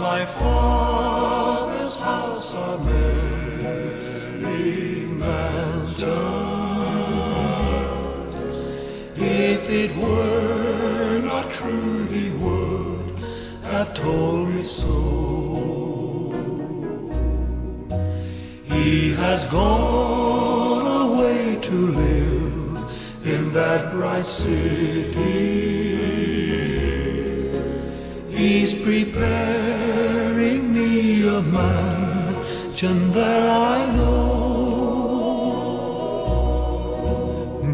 my father's house are many mansions. If it were not true, he would have told me so. He has gone away to live in that bright city. He's preparing me a mansion there I know.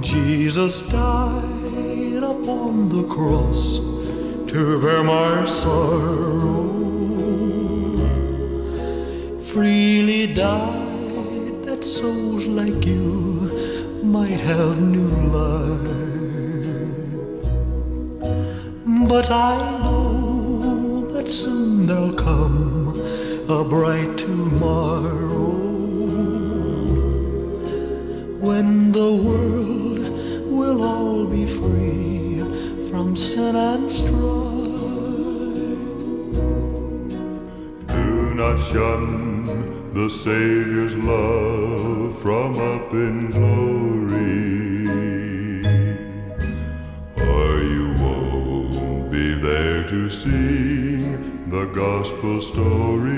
Jesus died upon the cross to bear my sorrow. Freely died that souls like you might have new life. But I know that there'll come a bright tomorrow when the world will all be free from sin and strife. Do not shun the Savior's love from up in glory. Or you won't be there to sing the gospel story.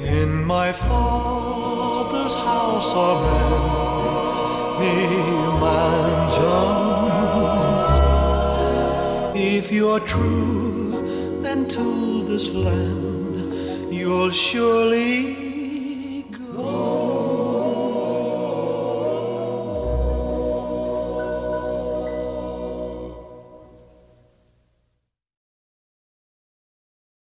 In my father's house are many mansions. If you're true, then to this land you'll surely